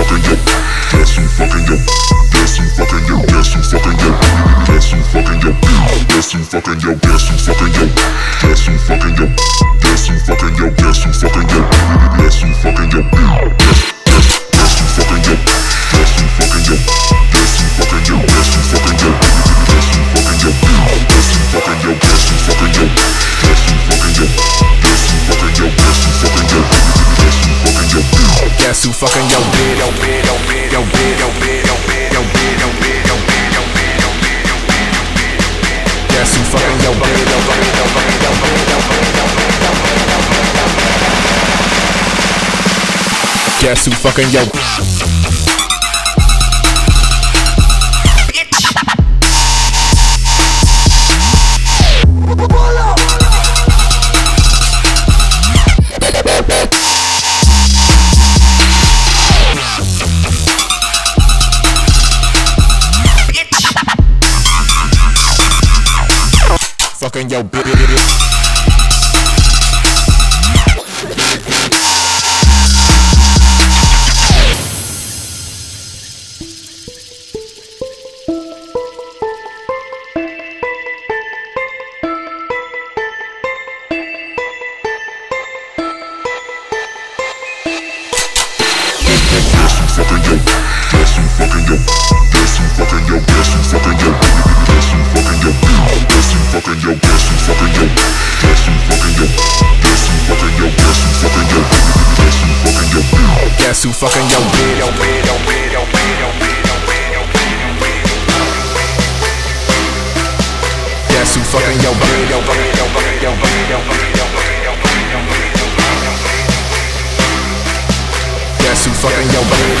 fucking yo. That's who fucking yo. Guess who fucking yo. Guess who fucking yo. Guess who fucking yo. Guess who fucking yo. Guess who fucking yo. Guess who fucking yo. to fucking yo. Guess who fucking yo. Guess who fucking yo. fucking your bitch. fucking yo, yes you fucking yo. chicks who fucking your bitch. Guess who fucking yo bitch? Guess who fucking your bitch?